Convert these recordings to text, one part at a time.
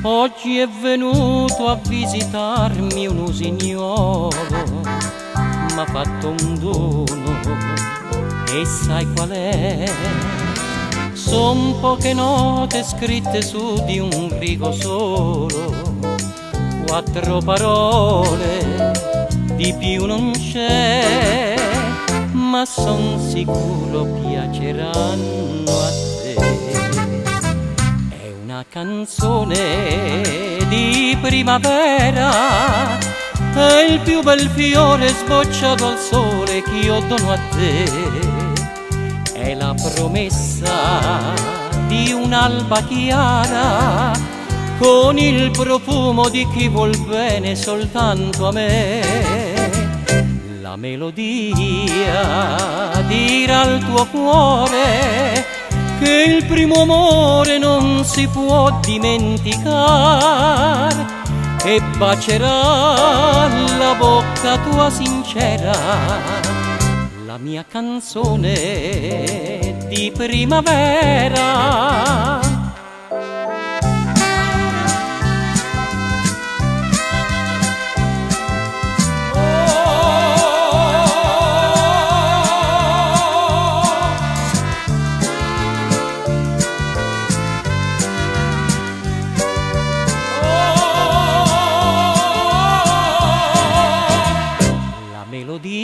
Oggi è venuto a visitarmi un usignolo, m'ha fatto un dono e sai qual è? Son poche note scritte su di un rigo solo, quattro parole, di più non c'è, ma son sicuro piaceranno a te. Una canzone di primavera è il più bel fiore sbocciato al sole che io dono a te. È la promessa di un'alba chiara con il profumo di chi vuol bene soltanto a me. La melodia dirà al tuo cuore che il primo amore non si può dimenticare e bacerà la bocca tua sincera. La mia canzone di primavera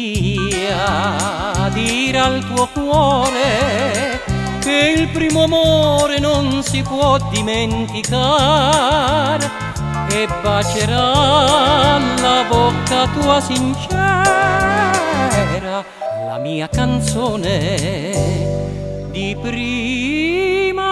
melodia dire al tuo cuore che il primo amore non si può dimenticare e bacerà la bocca tua sincera la mia canzone di primavera